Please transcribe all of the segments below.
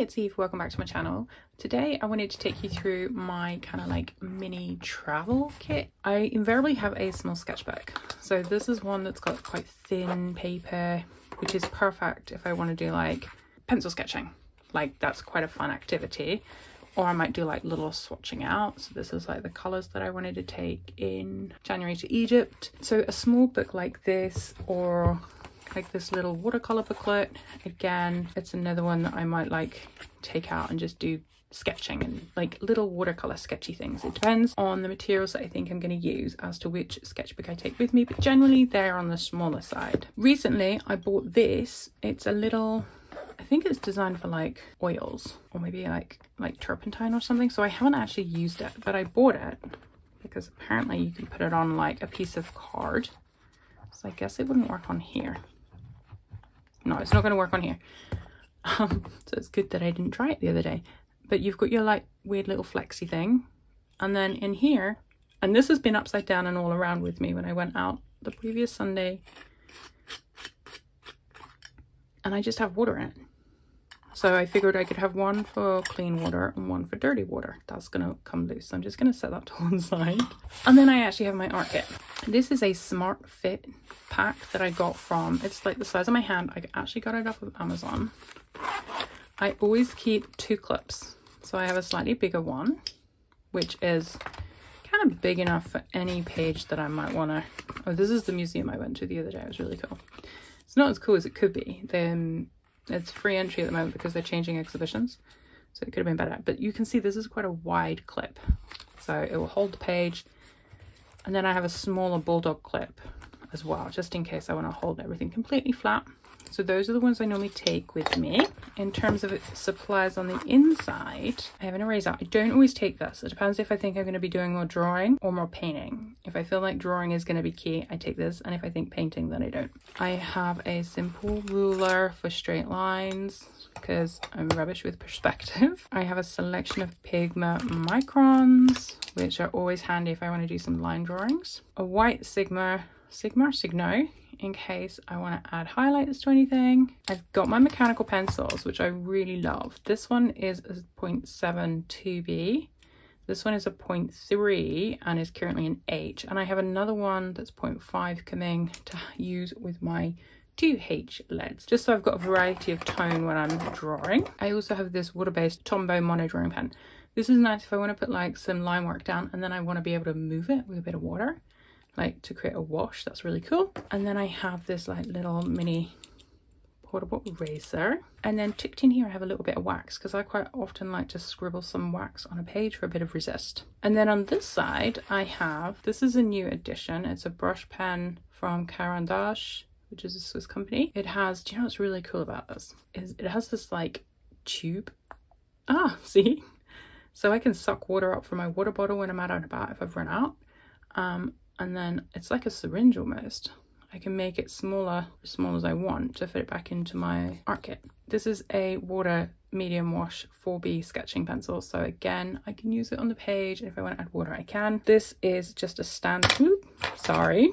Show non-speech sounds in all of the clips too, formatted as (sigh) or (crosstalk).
It's Eve. Welcome back to my channel. Today I wanted to take you through my kind of like mini travel kit. I invariably have a small sketchbook. So this is one that's got quite thin paper, which is perfect if I want to do like pencil sketching. Like that's quite a fun activity. Or I might do like little swatching out. So this is like the colors that I wanted to take in January to Egypt. So a small book like this or like this little watercolor booklet. Again, it's another one that I might like take out and just do sketching and like little watercolor sketchy things. It depends on the materials that I think I'm going to use as to which sketchbook I take with me, but generally they're on the smaller side. Recently, I bought this. It's a little I think it's designed for like oils or maybe like like turpentine or something. So I haven't actually used it, but I bought it because apparently you can put it on like a piece of card. So I guess it wouldn't work on here. No, it's not going to work on here. Um, so it's good that I didn't try it the other day. But you've got your like weird little flexy thing. And then in here, and this has been upside down and all around with me when I went out the previous Sunday. And I just have water in it. So I figured I could have one for clean water and one for dirty water. That's gonna come loose. So I'm just gonna set that to (laughs) one side. And then I actually have my art kit. This is a Smart Fit pack that I got from, it's like the size of my hand. I actually got it off of Amazon. I always keep two clips. So I have a slightly bigger one, which is kind of big enough for any page that I might wanna, oh, this is the museum I went to the other day. It was really cool. It's not as cool as it could be. Then um, it's free entry at the moment because they're changing exhibitions. So it could have been better. But you can see this is quite a wide clip. So it will hold the page. And then I have a smaller bulldog clip as well, just in case I want to hold everything completely flat. So those are the ones I normally take with me. In terms of supplies on the inside, I have an eraser. I don't always take this. It depends if I think I'm going to be doing more drawing or more painting. If I feel like drawing is going to be key, I take this. And if I think painting, then I don't. I have a simple ruler for straight lines because I'm rubbish with perspective. (laughs) I have a selection of Pigma microns, which are always handy if I want to do some line drawings. A white Sigma, Sigma Signo in case I want to add highlights to anything. I've got my mechanical pencils, which I really love. This one is a 0.72B. This one is a 0.3 and is currently an H. And I have another one that's 0.5 coming to use with my 2H leads, just so I've got a variety of tone when I'm drawing. I also have this water-based Tombow mono drawing pen. This is nice if I want to put like some line work down and then I want to be able to move it with a bit of water like to create a wash. That's really cool. And then i have this like little mini portable eraser. And then tipped in here i have a little bit of wax because i quite often like to scribble some wax on a page for a bit of resist. And then on this side i have this is a new addition. It's a brush pen from Caran d'Ache which is a swiss company. It has do you know what's really cool about this? Is it has this like tube. Ah (laughs) see? So i can suck water up from my water bottle when i'm out and about if i've run out. Um, and then it's like a syringe almost. I can make it smaller, as small as I want to fit it back into my art kit. This is a water medium wash 4B sketching pencil. So again, I can use it on the page. If I want to add water, I can. This is just a standard, sorry,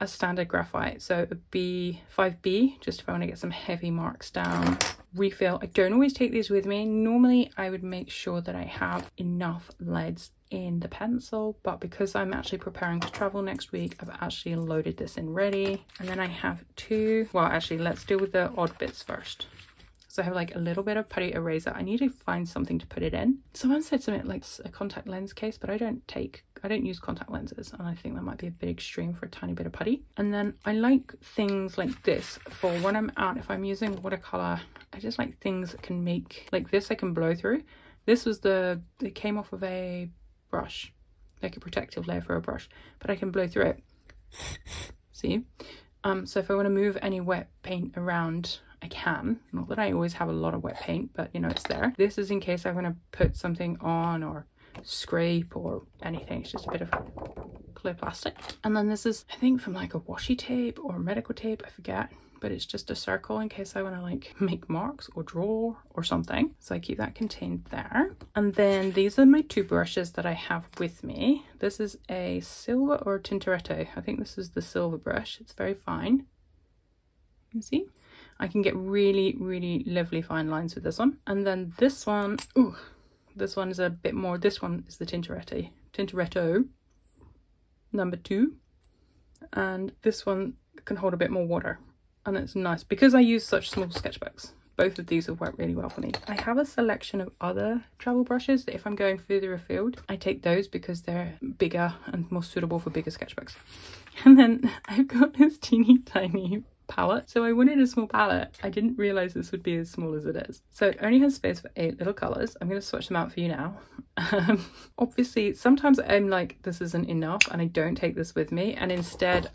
a standard graphite. So a B, 5B, just if I want to get some heavy marks down. Refill. I don't always take these with me. Normally I would make sure that I have enough leads in the pencil but because I'm actually preparing to travel next week I've actually loaded this in ready and then I have two well actually let's deal with the odd bits first so I have like a little bit of putty eraser I need to find something to put it in someone said something like a contact lens case but I don't take I don't use contact lenses and I think that might be a bit extreme for a tiny bit of putty and then I like things like this for when I'm out if I'm using watercolor I just like things that can make like this I can blow through this was the it came off of a brush, like a protective layer for a brush, but I can blow through it. (laughs) See? Um, so if I want to move any wet paint around, I can. Not that I always have a lot of wet paint, but you know, it's there. This is in case I want to put something on or scrape or anything. It's just a bit of clear plastic. And then this is, I think from like a washi tape or medical tape, I forget but it's just a circle in case I want to like (laughs) make marks or draw or something. So I keep that contained there. And then these are my two brushes that I have with me. This is a silver or a Tintoretto. I think this is the silver brush. It's very fine. You see. I can get really, really lovely fine lines with this one. And then this one, ooh, this one is a bit more, this one is the Tintoretto, Tintoretto number two. And this one can hold a bit more water and it's nice because I use such small sketchbooks. Both of these have worked really well for me. I have a selection of other travel brushes that if I'm going further afield, I take those because they're bigger and more suitable for bigger sketchbooks. (laughs) And then I've got this teeny tiny palette. So I wanted a small palette. I didn't realize this would be as small as it is. So it only has space for eight little colors. I'm going to swatch them out for you now. Um, obviously, sometimes I'm like, this isn't enough and I don't take this with me. And instead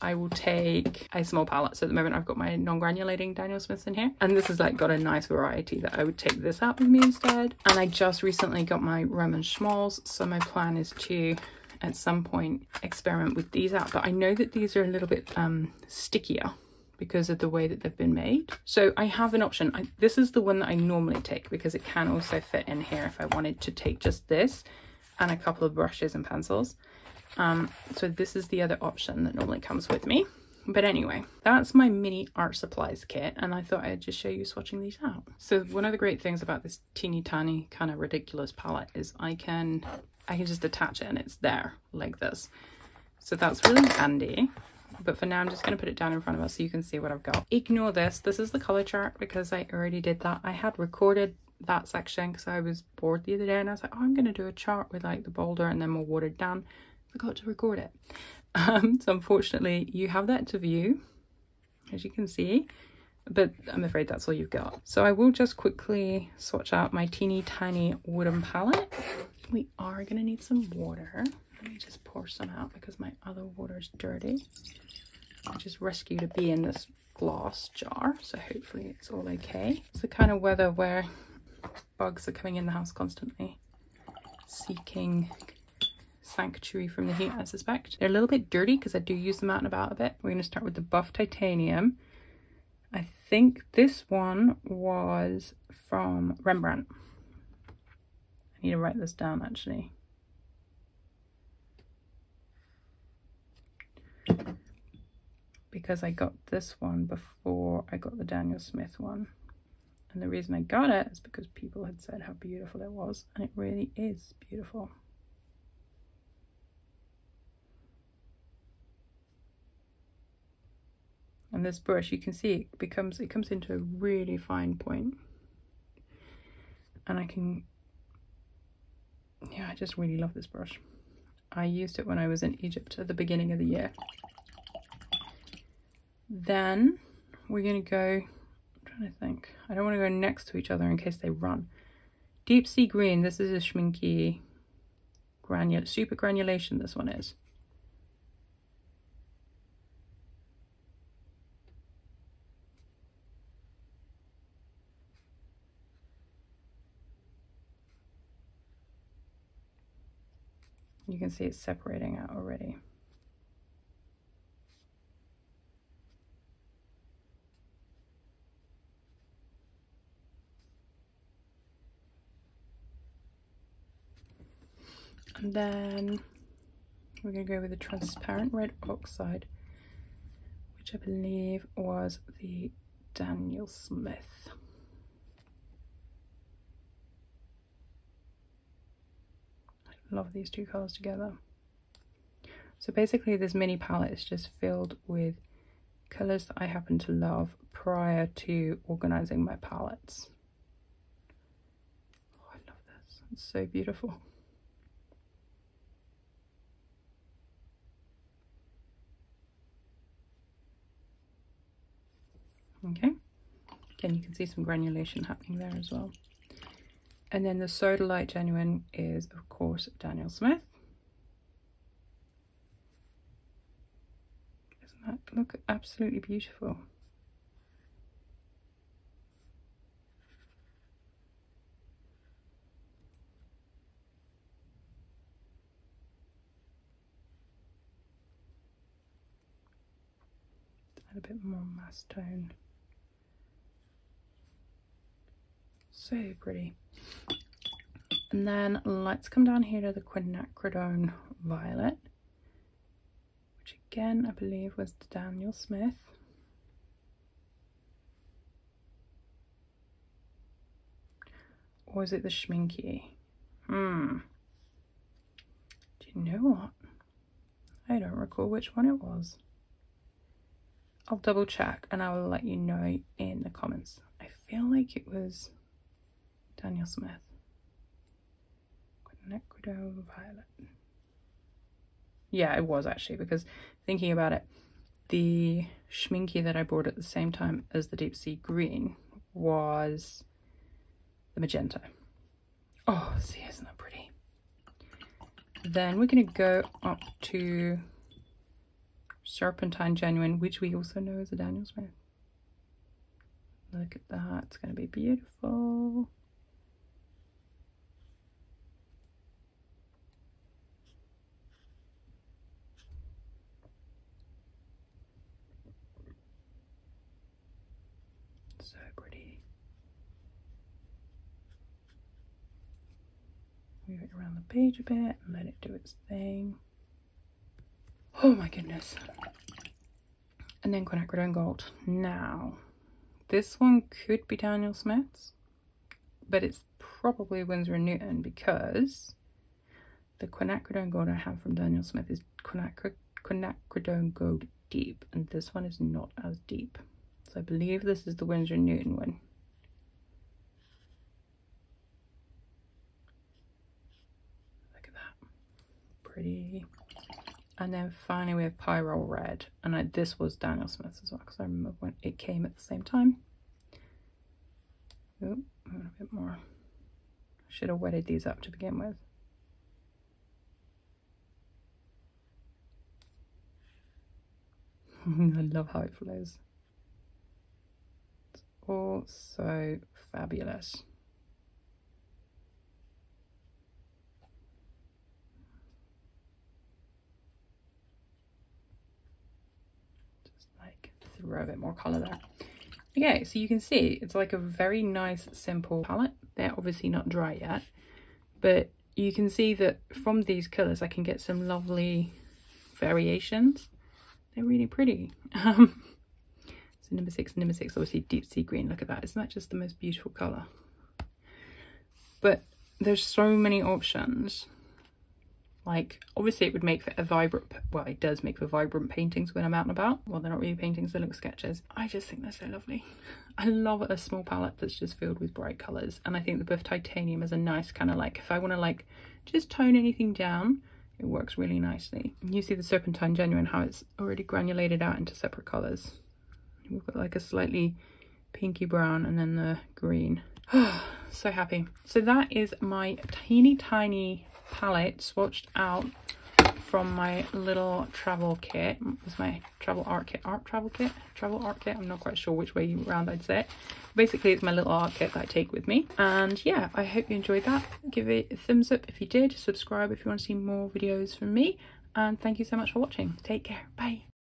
I will take a small palette. So at the moment I've got my non-granulating Daniel Smiths in here. And this has like got a nice variety that I would take this out with me instead. And I just recently got my Roman Szmals. So my plan is to at some point experiment with these out. But I know that these are a little bit um, stickier because of the way that they've been made. So I have an option. I, this is the one that I normally take because it can also fit in here if I wanted to take just this and a couple of brushes and pencils. Um, so this is the other option that normally comes with me. But anyway, that's my mini art supplies kit and I thought I'd just show you swatching these out. So one of the great things about this teeny tiny kind of ridiculous palette is I can I can just attach it and it's there like this. So that's really handy. But for now, I'm just going to put it down in front of us so you can see what I've got. Ignore this. This is the color chart because I already did that. I had recorded that section because I was bored the other day and I was like, oh, I'm going to do a chart with like the boulder and then more watered down. Forgot to record it. (laughs) Um, so unfortunately, you have that to view, as you can see, but I'm afraid that's all you've got. So I will just quickly swatch out my teeny tiny wooden palette. We are going to need some water. Let me just pour some out because my other water is dirty. I just rescued a bee in this glass jar, so hopefully it's all okay. It's the kind of weather where bugs are coming in the house constantly, seeking sanctuary from the heat, I suspect. They're a little bit dirty because I do use them out and about a bit. We're going to start with the Buff Titanium. I think this one was from Rembrandt. I need to write this down actually. Because I got this one before I got the Daniel Smith one. And the reason I got it is because people had said how beautiful it was, and it really is beautiful. And this brush, you can see it becomes, it comes into a really fine point. And I can, yeah, I just really love this brush. I used it when I was in Egypt at the beginning of the year. Then we're going to go, I'm trying to think. I don't want to go next to each other in case they run. Deep Sea Green, this is a Schmincke granule, super granulation this one is. Can see it's separating out already. And then we're going to go with the transparent red oxide, which I believe was the Daniel Smith. I love these two colors together. So basically this mini palette is just filled with colors that I happen to love prior to organizing my palettes. Oh, I love this. It's so beautiful. Okay, again you can see some granulation happening there as well. And then the Sodalite Genuine is of course Daniel Smith. Doesn't that look absolutely beautiful? Add a bit more mass tone. So pretty. And then let's come down here to the quinacridone violet, which again I believe was Daniel Smith. Or is it the Schmincke? Hmm. Do you know what? I don't recall which one it was. I'll double check and I will let you know in the comments. I feel like it was Daniel Smith. Quinacridone Violet. Yeah, it was actually because thinking about it, the Schmincke that I bought at the same time as the Deep Sea Green was the magenta. Oh, see, isn't that pretty? Then we're going to go up to Serpentine Genuine, which we also know as a Daniel Smith. Look at that, it's going to be beautiful. So pretty. Move it around the page a bit and let it do its thing. Oh my goodness. And then quinacridone gold. Now, this one could be Daniel Smith's, but it's probably Winsor & Newton because the quinacridone gold I have from Daniel Smith is quinacridone gold deep, and this one is not as deep. I believe this is the Winsor Newton one. Look at that. Pretty. And then finally we have Pyrrole Red. And I, this was Daniel Smith's as well because I remember when it came at the same time. Oop, a bit more. Should have wetted these up to begin with. (laughs) I love how it flows. All so fabulous. Just like throw a bit more colour there. Okay, so you can see it's like a very nice simple palette. They're obviously not dry yet, but you can see that from these colours I can get some lovely variations. They're really pretty. (laughs) Um, so number six, number six, obviously deep sea green. Look at that. Isn't that just the most beautiful colour? But there's so many options like, obviously it would make for a vibrant, well, it does make for vibrant paintings when I'm out and about. Well, they're not really paintings, they look sketches. I just think they're so lovely. (laughs) I love a small palette that's just filled with bright colours. And I think the Buff Titanium is a nice kind of like, if I want to like just tone anything down, it works really nicely. You see the Serpentine Genuine, how it's already granulated out into separate colours. We've got like a slightly pinky brown and then the green. (sighs) so happy. So that is my teeny tiny palette swatched out from my little travel kit. It was my travel art kit, art travel kit, travel art kit. I'm not quite sure which way around I'd say it. Basically, it's my little art kit that I take with me. And yeah, I hope you enjoyed that. Give it a thumbs up if you did. Subscribe if you want to see more videos from me. And thank you so much for watching. Take care. Bye.